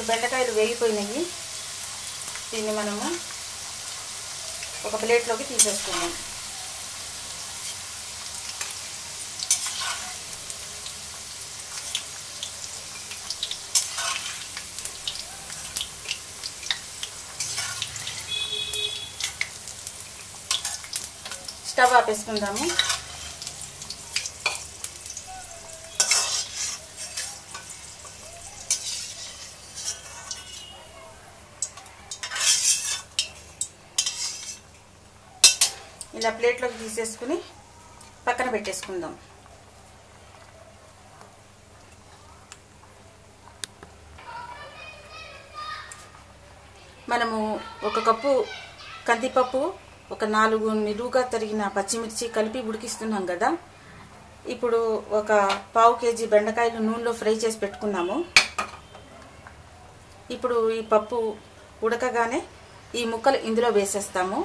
ఇప్పుడు బెండకాయలు వేగిపోయినాయి. దీన్ని మనము ఒక ప్లేట్లోకి తీసేసుకున్నాం స్టవ్ ఆపేసుకుందాము. ఇలా ప్లేట్లోకి తీసేసుకుని పక్కన పెట్టేసుకుందాం. మనము ఒక కప్పు కందిపప్పు ఒక నాలుగు నిలువుగా తరిగిన పచ్చిమిర్చి కలిపి ఉడికిస్తున్నాం కదా. ఇప్పుడు ఒక పావు కేజీ బెండకాయలు నూనెలో ఫ్రై చేసి పెట్టుకున్నాము. ఇప్పుడు ఈ పప్పు ఉడకగానే ఈ ముక్కలు ఇందులో వేసేస్తాము.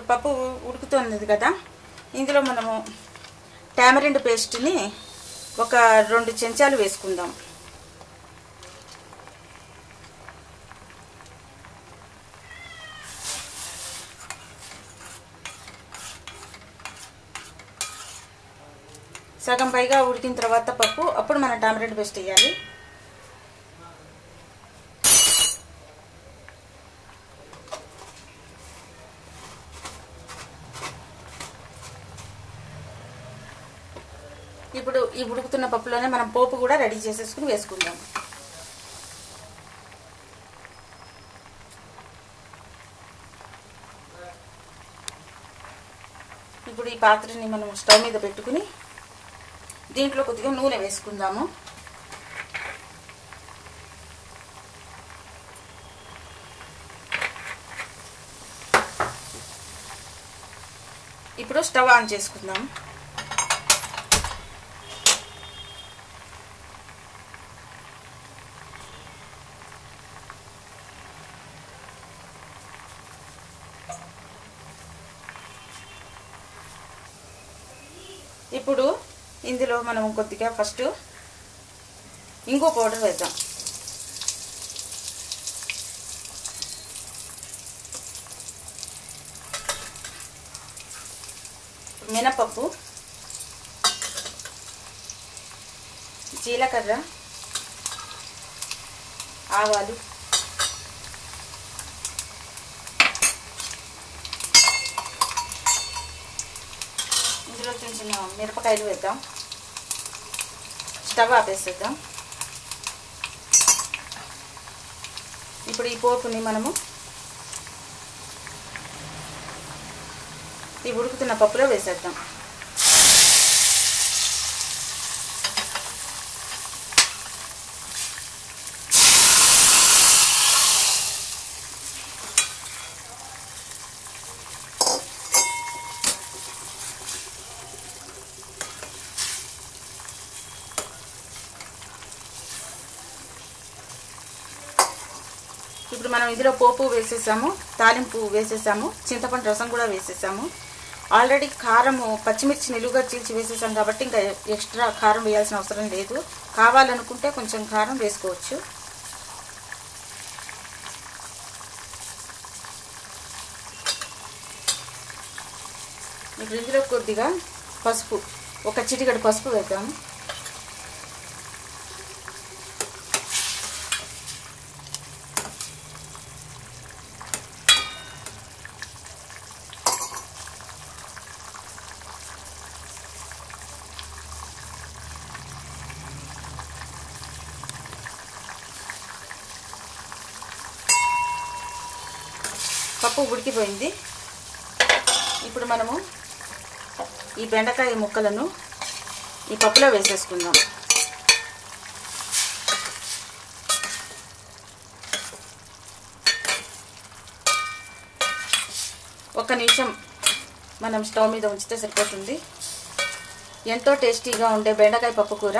ఇప్పుడు పప్పు ఉడుకుతున్నది కదా ఇందులో మనము టామరిండ్ పేస్ట్ని ఒక రెండు చెంచాలు వేసుకుందాం. సగం పైగా ఉడికిన తర్వాత పప్పు అప్పుడు మనం టామరెంట్ పేస్ట్ వేయాలి. ఇప్పుడు ఈ ఉడుకుతున్న పప్పులోనే మనం పోపు కూడా రెడీ చేసేసుకుని వేసుకుందాం. ఇప్పుడు ఈ పాత్రని మనం స్టవ్ మీద పెట్టుకుని దీంట్లో కొద్దిగా నూనె వేసుకుందాము. ఇప్పుడు స్టవ్ ఆన్ చేసుకుందాం. ఇప్పుడు ఇందులో మనం కొద్దిగా ఫస్ట్ ఇంకో పౌడర్ వేద్దాం. మినపప్పు జీలకర్ర ఆవాలు చిన్న చిన్న మిరపకాయలు వేద్దాం. స్టవ్ ఆపేసేద్దాం. ఇప్పుడు ఈ పోపుని మనము ఈ ఉడుకుతున్న పప్పులో వేసేద్దాం. ఇప్పుడు మనం ఇందులో పోపు వేసేసాము తాలింపు వేసేసాము చింతపండు రసం కూడా వేసేసాము. ఆల్రెడీ కారము పచ్చిమిర్చి నిలువుగా చీల్చి వేసేసాం కాబట్టి ఇంకా ఎక్స్ట్రా కారం వేయాల్సిన అవసరం లేదు. కావాలనుకుంటే కొంచెం కారం వేసుకోవచ్చు. ఇప్పుడు ఇందులో కొద్దిగా పసుపు ఒక చిటికడు పసుపు వేద్దాము. పప్పు ఉడికిపోయింది. ఇప్పుడు మనము ఈ బెండకాయ ముక్కలను ఈ పప్పులో వేసేసుకుందాం. ఒక నిమిషం మనం స్టవ్ మీద ఉంచితే సరిపోతుంది. ఎంతో టేస్టీగా ఉండే బెండకాయ పప్పు కూర.